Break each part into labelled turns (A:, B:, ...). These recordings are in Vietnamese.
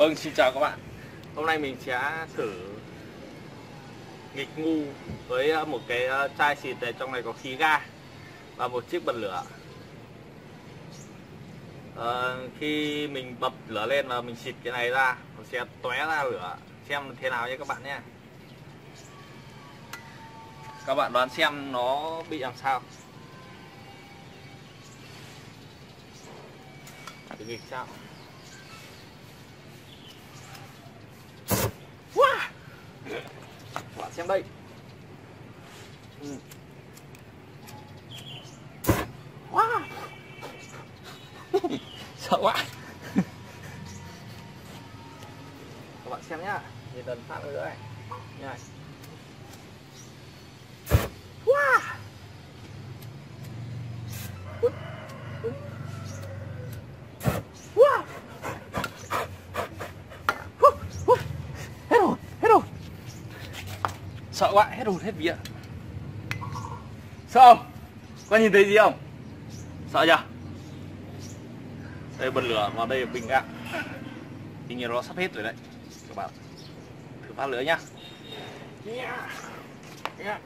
A: Vâng, xin chào các bạn. Hôm nay mình sẽ thử nghịch ngu với ờ, một cái ờ, chai xịt này. Trong này có khí ga và một chiếc bật lửa. À, Khi mình bật lửa lên và mình xịt cái này ra nó sẽ tóe ra lửa. Xem thế nào nhé các bạn nhé. Các bạn đoán xem nó bị làm sao. Bị nghịch sao? Bạn xem đây ừ. wow. sợ quá. Các bạn xem nhá. Nhìn lần phát nữa này như này wow sợ quá hết hồn hết vía sợ không có nhìn thấy gì không sợ chưa đây bật lửa vào đây bình ạ, hình như nó sắp hết rồi đấy các bạn thử phát lửa nhá yeah. Yeah.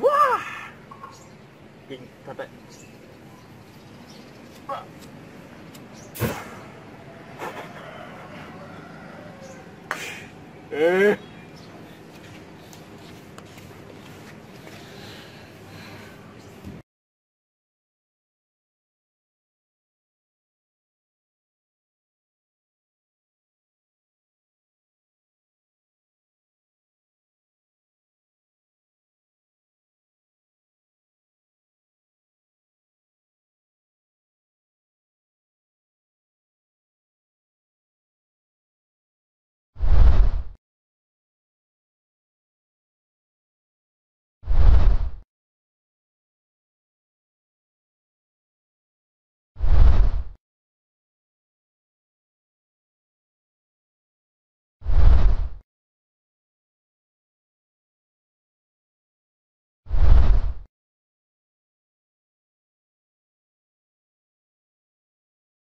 A: Wow. kinh thật đấy Ê.